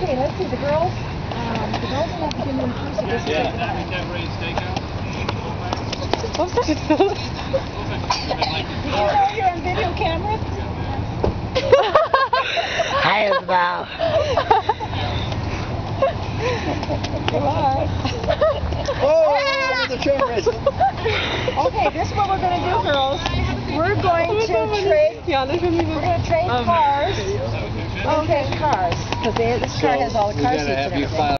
Okay, let's see, the girls, um, the girls will have to give me first, this is Yeah. What's that? Did you know you're on video camera? Hi, Isabel. Come on. Oh, the train race. Okay, this is what we're gonna do, girls. We're going to trade, we're gonna trade cars. Okay, cars, because this car has all the car seats and everything. file